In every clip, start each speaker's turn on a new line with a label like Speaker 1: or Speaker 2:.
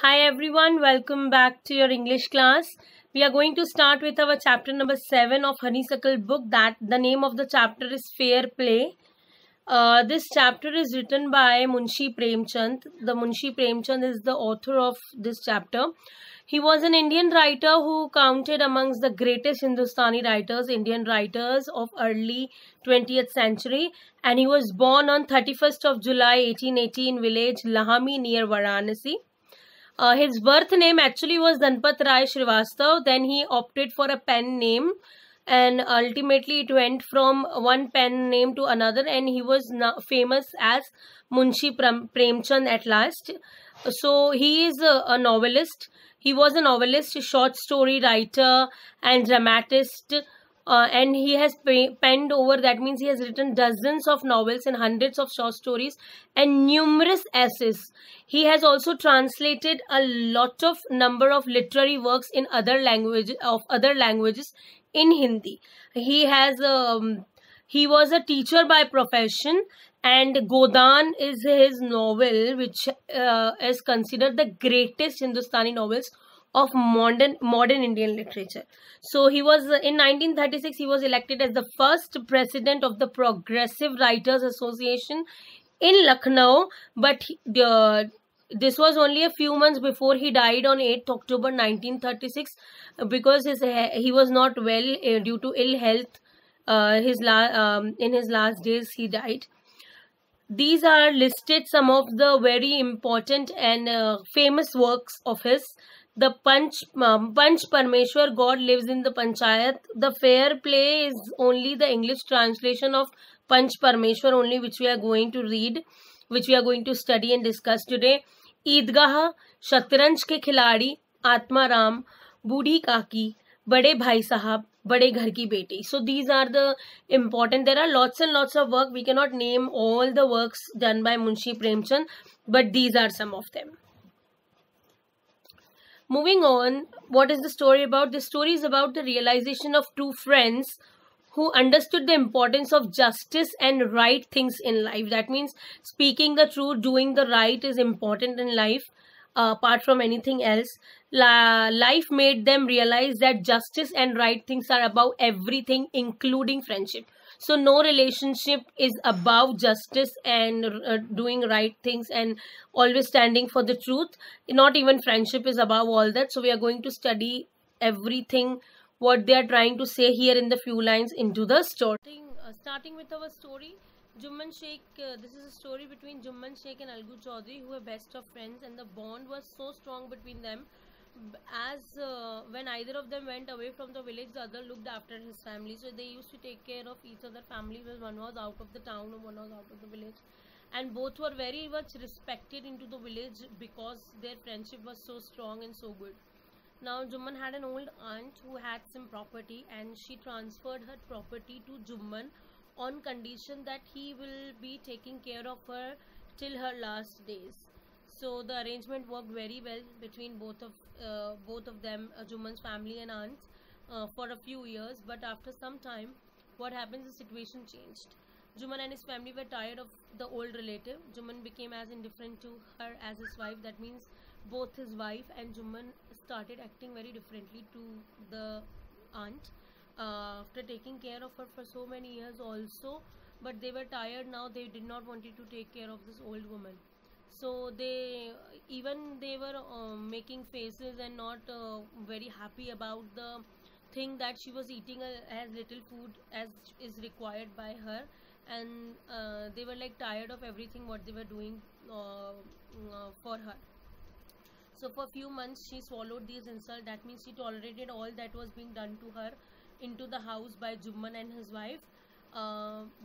Speaker 1: Hi everyone, welcome back to your English class. We are going to start with our chapter number 7 of Honeysuckle book that the name of the chapter is Fair Play. Uh, this chapter is written by Munshi Premchand. The Munshi Premchand is the author of this chapter. He was an Indian writer who counted amongst the greatest Hindustani writers, Indian writers of early 20th century and he was born on 31st of July 1880 in village Lahami near Varanasi. Uh, his birth name actually was Dhanpat Rai Srivastav. Then he opted for a pen name and ultimately it went from one pen name to another and he was famous as Munshi Premchand at last. So he is a, a novelist. He was a novelist, short story writer and dramatist uh, and he has penned over that means he has written dozens of novels and hundreds of short stories and numerous essays. He has also translated a lot of number of literary works in other language of other languages in hindi. He has um, he was a teacher by profession and Godan is his novel which uh, is considered the greatest Hindustani novels of modern modern Indian literature. So he was in 1936 he was elected as the first president of the Progressive Writers Association in Lucknow, but uh, this was only a few months before he died on 8th October 1936 because his he was not well uh, due to ill health. Uh, his um, in his last days he died these are listed some of the very important and uh, famous works of his the Panch Panch Parmeshwar God lives in the panchayat the fair play is only the English translation of Panch Parmeshwar only which we are going to read which we are going to study and discuss today Idgah, Shatranj Ke Khiladi, आत्मा राम, बूढ़ी काकी, बड़े भाई साहब, Bade Ghar Ki Beti. So these are the important there are lots and lots of work we cannot name all the work done by Munshi Premchand but these are some of them moving on what is the story about the story is about the realization of two friends who understood the importance of justice and right things in life. That means speaking the truth doing the right is important in life uh, apart from anything else. La life made them realize that justice and right things are above everything including friendship so no relationship is above justice and uh, doing right things and always standing for the truth. Not even friendship is above all that. So we are going to study everything what they are trying to say here in the few lines into the story. Uh, starting with our story Jumman Sheikh, uh, this is a story between Jumman Sheikh and Algu Chaudhary who were best of friends and the bond was so strong between them as uh, when either of them went away from the village the other looked after his family. So they used to take care of each other. Family when one was out of the town and one was out of the village. And both were very much respected into the village because their friendship was so strong and so good. Now Jumman had an old aunt who had some property and she transferred her property to Jumman on condition that he will be taking care of her till her last days so the arrangement worked very well between both of uh, both of them uh, Jumman's family and aunts uh, for a few years. But after some time what happens the situation changed. Jumman and his family were tired of the old relative. Jumman became as indifferent to her as his wife. That means both his wife and Jumman started acting very differently to the aunt. Uh, after taking care of her for so many years also but they were tired. Now they did not wanted to take care of this old woman so they even they were uh, making faces and not uh, very happy about the thing that she was eating uh, as little food as is required by her. And uh, they were like tired of everything what they were doing uh, uh, for her. So for a few months she swallowed these insults. That means she tolerated all that was being done to her into the house by Jumman and his wife.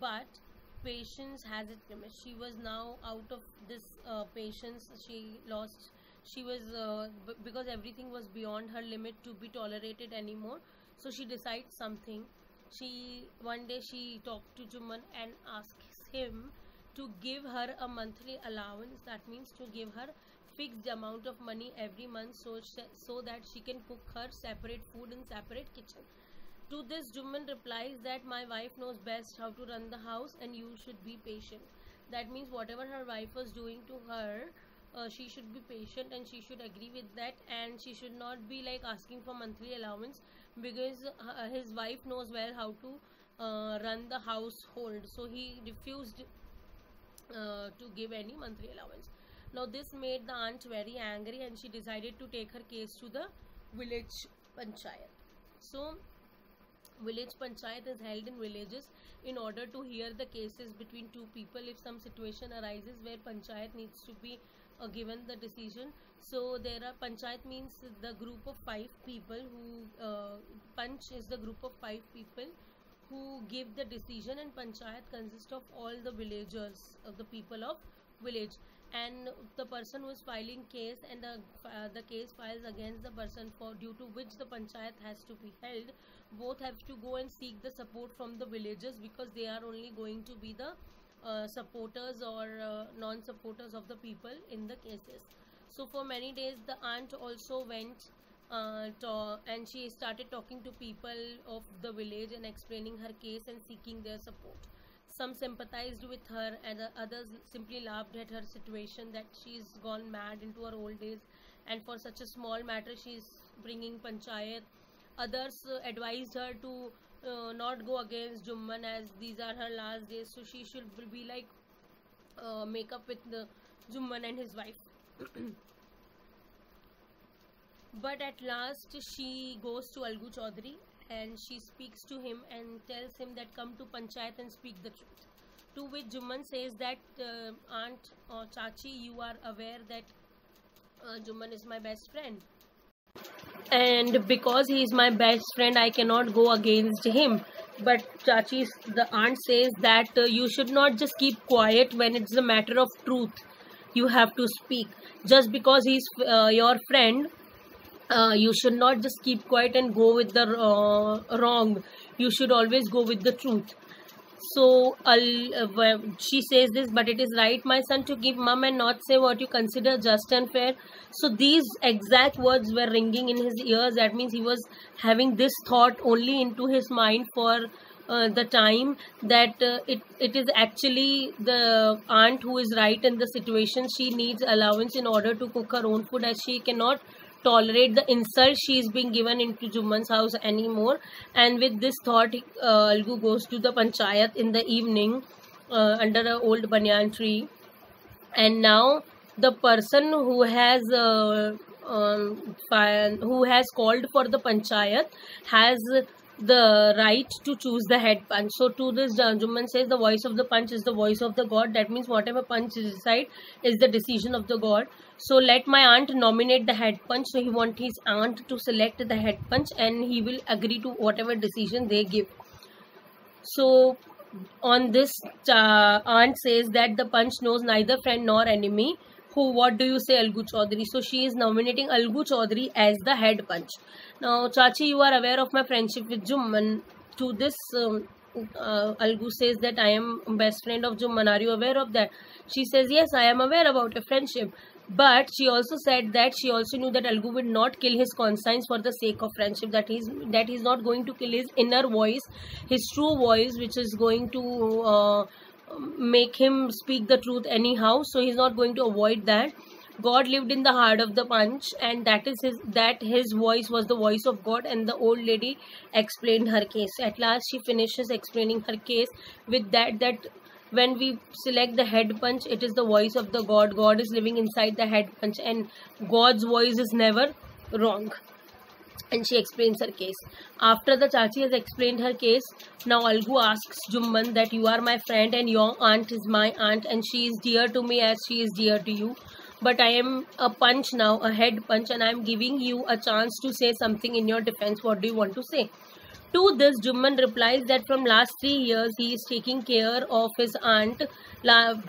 Speaker 1: But patience has limits she was now out of this uh, patience. She lost she was uh, because everything was beyond her limit to be tolerated anymore. So she decides something. She one day she talked to Jumman and asks him to give her a monthly allowance. That means to give her fixed amount of money every month so so that she can cook her separate food in separate kitchen to this, Jumman replies that my wife knows best how to run the house and you should be patient. That means whatever her wife was doing to her, uh, she should be patient and she should agree with that and she should not be like asking for monthly allowance because uh, his wife knows well how to uh, run the household. So he refused uh, to give any monthly allowance. Now this made the aunt very angry and she decided to take her case to the village panchayat. So village panchayat is held in villages in order to hear the cases between two people if some situation arises where panchayat needs to be uh, given the decision. So there are panchayat means the group of five people who uh, is the group of five people who give the decision and panchayat consists of all the villagers of the people of village. And the person who is filing case and the, uh, the case files against the person for due to which the panchayat has to be held both have to go and seek the support from the villagers because they are only going to be the uh, supporters or uh, non-supporters of the people in the cases. So for many days the aunt also went uh, and she started talking to people of the village and explaining her case and seeking their support. Some sympathized with her and others simply laughed at her situation that she's gone mad into her old days. And for such a small matter she's bringing panchayat others uh, advised her to uh, not go against Jumman as these are her last days. So she should be like uh, make up with the Jumman and his wife. But at last she goes to Algu Chaudhary and she speaks to him and tells him that come to Panchayat and speak the truth. To which Jumman says that uh, aunt or Chachi you are aware that uh, Jumman is my best friend and because he is my best friend I cannot go against him. But Chachi the aunt says that uh, you should not just keep quiet when it's a matter of truth. You have to speak. Just because he's uh, your friend uh, you should not just keep quiet and go with the uh, wrong. You should always go with the truth so uh, she says this but it is right my son to give mum and not say what you consider just and fair. So these exact words were ringing in his ears. That means he was having this thought only into his mind for uh, the time that uh, it it is actually the aunt who is right in the situation. She needs allowance in order to cook her own food as she cannot tolerate the insult she is being given into Jumman's house anymore. And with this thought, uh, Algu goes to the panchayat in the evening uh, under an old banyan tree. And now the person who has uh, um, who has called for the panchayat has the right to choose the head punch. So to this Janjuman says the voice of the punch is the voice of the god. That means whatever punch is decide is the decision of the god. So let my aunt nominate the head punch. So he want his aunt to select the head punch and he will agree to whatever decision they give. So on this uh, aunt says that the punch knows neither friend nor enemy who what do you say Algu Chaudhary? So she is nominating Algu Chaudhary as the head punch. Now Chachi you are aware of my friendship with Jumman. To this um, uh, Algu says that I am best friend of Jumman. Are you aware of that? She says yes I am aware about a friendship. But she also said that she also knew that Algu would not kill his conscience for the sake of friendship. That he's that he's not going to kill his inner voice, his true voice, which is going to uh, make him speak the truth anyhow so he's not going to avoid that. God lived in the heart of the punch and that is his that his voice was the voice of god and the old lady explained her case. At last she finishes explaining her case with that that when we select the head punch it is the voice of the god. God is living inside the head punch and god's voice is never wrong and she explains her case. After the Chachi has explained her case, now Algu asks Jumman that you are my friend and your aunt is my aunt and she is dear to me as she is dear to you. But I am a punch now, a head punch and I am giving you a chance to say something in your defense. What do you want to say? To this, Jumman replies that from last three years he is taking care of his aunt.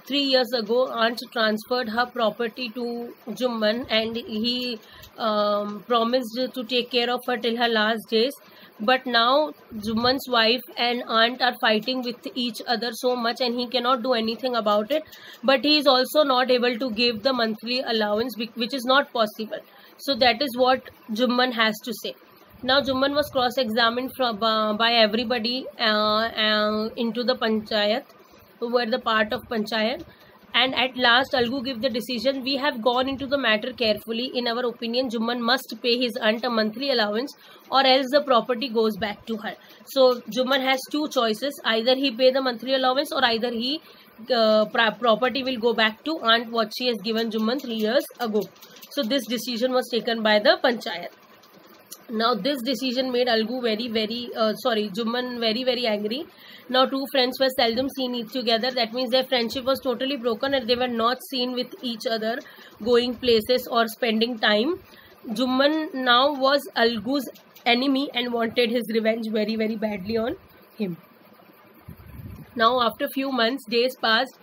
Speaker 1: Three years ago, aunt transferred her property to Jumman and he um, promised to take care of her till her last days. But now Jumman's wife and aunt are fighting with each other so much and he cannot do anything about it. But he is also not able to give the monthly allowance which is not possible. So that is what Jumman has to say now Jumman was cross-examined from uh, by everybody uh, into the panchayat who were the part of panchayat and at last Algu give the decision. We have gone into the matter carefully. In our opinion, Jumman must pay his aunt a monthly allowance or else the property goes back to her. So Jumman has two choices. Either he pay the monthly allowance or either he uh, property will go back to aunt what she has given Jumman three years ago. So this decision was taken by the panchayat. Now this decision made Algu very very uh, sorry Jumman very very angry now two friends were seldom seen each together. That means their friendship was totally broken and they were not seen with each other going places or spending time. Jumman now was Algu's enemy and wanted his revenge very very badly on him. Now after few months, days passed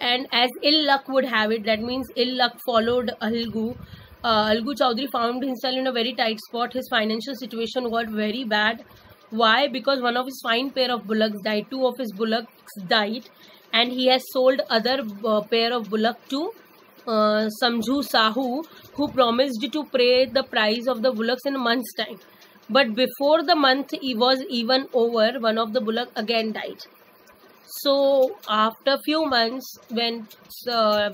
Speaker 1: and as ill luck would have it, that means ill luck followed Algu. Uh, Algu Chaudhary found himself in a very tight spot. His financial situation got very bad why? Because one of his fine pair of bullocks died. Two of his bullocks died, and he has sold other uh, pair of bullock to uh, Samjhu Sahu, who promised to pay the price of the bullocks in a month's time. But before the month was even over, one of the bullock again died. So after a few months, when uh,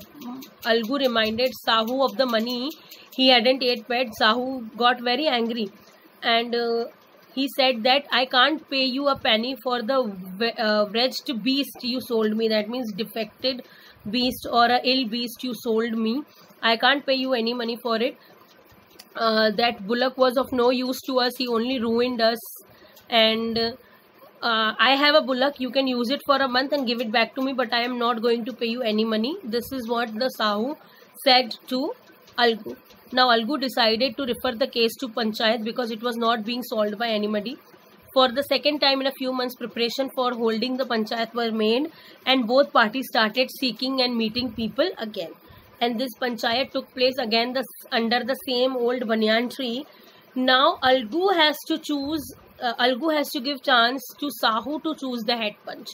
Speaker 1: Algu reminded Sahu of the money he hadn't yet paid, Sahu got very angry and uh, he said that I can't pay you a penny for the uh, wretched beast you sold me. That means defected beast or a ill beast you sold me. I can't pay you any money for it. Uh, that bullock was of no use to us. He only ruined us. And uh, I have a bullock. You can use it for a month and give it back to me. But I am not going to pay you any money. This is what the Sahu said to Algu. Now Algu decided to refer the case to Panchayat because it was not being solved by anybody. For the second time in a few months, preparation for holding the Panchayat were made and both parties started seeking and meeting people again. And this Panchayat took place again the, under the same old banyan tree. Now Algu has to choose, uh, Algu has to give chance to Sahu to choose the head punch.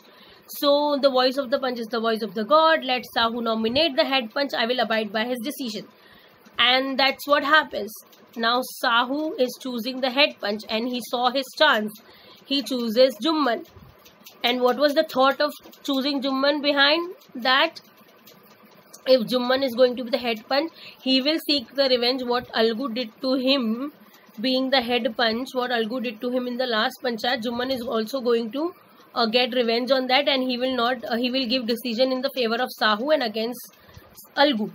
Speaker 1: So the voice of the punch is the voice of the god. Let Sahu nominate the head punch. I will abide by his decision and that's what happens now sahu is choosing the head punch and he saw his chance he chooses jumman and what was the thought of choosing jumman behind that if jumman is going to be the head punch he will seek the revenge what algu did to him being the head punch what algu did to him in the last panchayat jumman is also going to uh, get revenge on that and he will not uh, he will give decision in the favor of sahu and against algu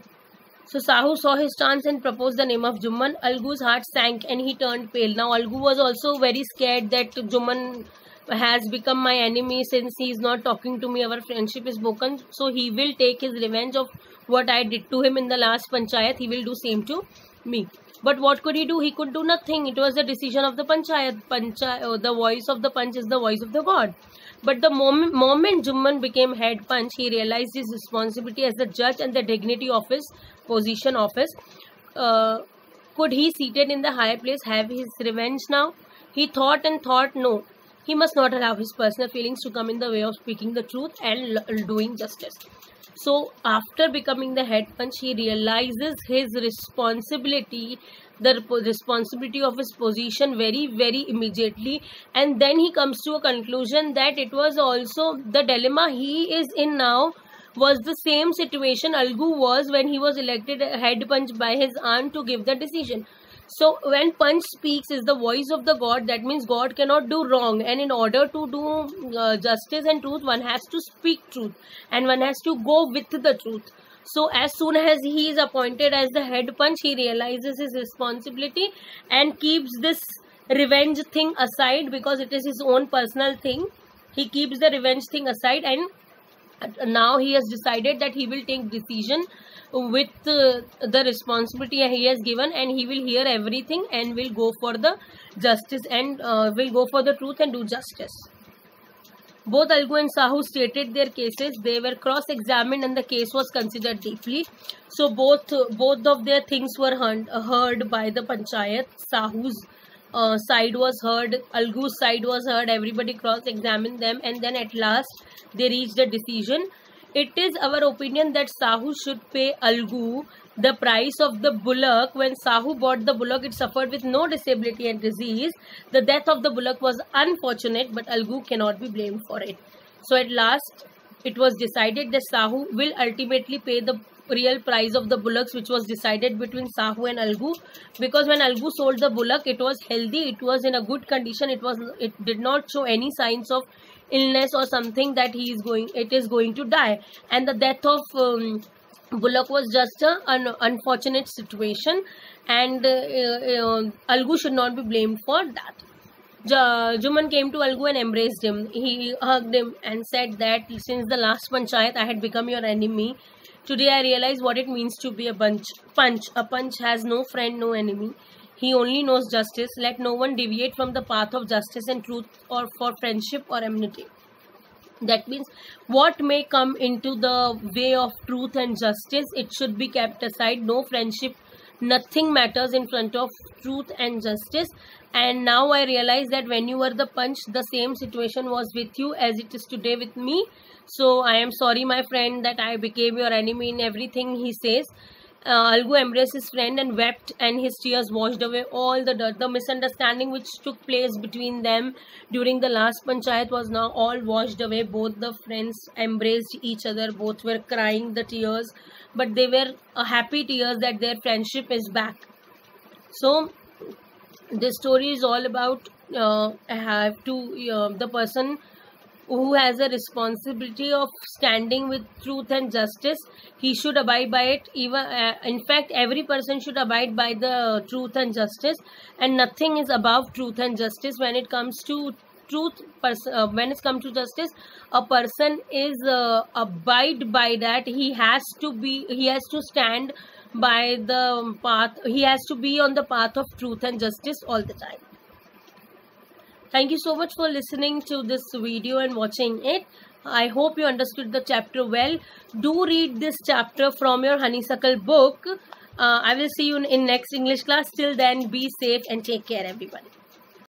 Speaker 1: so Sahu saw his chance and proposed the name of Jumman. Algu's heart sank and he turned pale. Now Algu was also very scared that Jumman has become my enemy since he is not talking to me. Our friendship is broken. So he will take his revenge of what I did to him in the last panchayat. He will do same to me. But what could he do? He could do nothing. It was the decision of the panchayat. Panchayat, uh, the voice of the punch is the voice of the god. But the moment, moment Jumman became head punch, he realized his responsibility as the judge and the dignity of his position office. Uh, could he seated in the higher place have his revenge now? He thought and thought no. He must not allow his personal feelings to come in the way of speaking the truth and doing justice. So after becoming the head punch, he realizes his responsibility the responsibility of his position very very immediately and then he comes to a conclusion that it was also the dilemma he is in now was the same situation Algu was when he was elected head punch by his aunt to give the decision. So when Punch speaks is the voice of the God, that means God cannot do wrong. And in order to do uh, justice and truth, one has to speak truth and one has to go with the truth. So as soon as he is appointed as the head punch, he realizes his responsibility and keeps this revenge thing aside because it is his own personal thing. He keeps the revenge thing aside and now he has decided that he will take decision with uh, the responsibility he has given and he will hear everything and will go for the justice and uh, will go for the truth and do justice. Both Algu and Sahu stated their cases. They were cross-examined and the case was considered deeply. So both both of their things were heard, by the panchayat. Sahu's uh, side was heard, Algu's side was heard. Everybody cross-examined them and then at last they reached a decision. It is our opinion that Sahu should pay Algu the price of the bullock. When Sahu bought the bullock it suffered with no disability and disease. The death of the bullock was unfortunate but Algu cannot be blamed for it. So at last it was decided that Sahu will ultimately pay the real price of the bullocks which was decided between Sahu and Algu. Because when Algu sold the bullock it was healthy it was in a good condition it was it did not show any signs of illness or something that he is going it is going to die and the death of um, bullock was just a, an unfortunate situation and uh, uh, Algu should not be blamed for that Jumman came to Algu and embraced him. He hugged him and said that since the last panchayat I had become your enemy. Today I realize what it means to be a bunch. punch. A punch has no friend, no enemy. He only knows justice. Let no one deviate from the path of justice and truth or for friendship or enmity. That means what may come into the way of truth and justice, it should be kept aside. No friendship, nothing matters in front of truth and justice and now i realize that when you were the punch the same situation was with you as it is today with me so i am sorry my friend that i became your enemy in everything he says uh, Algu embraced his friend and wept, and his tears washed away all the dirt. The misunderstanding which took place between them during the last panchayat was now all washed away. Both the friends embraced each other, both were crying the tears, but they were happy tears that their friendship is back. So, this story is all about uh, have to uh, the person who has a responsibility of standing with truth and justice he should abide by it. Even uh, in fact every person should abide by the truth and justice and nothing is above truth and justice when it comes to truth uh, when it comes to justice a person is uh, abide by that. He has to be he has to stand by the path he has to be on the path of truth and justice all the time thank you so much for listening to this video and watching it. I hope you understood the chapter well. Do read this chapter from your honeysuckle book. Uh, i will see you in next english class. Till then be safe and take care everybody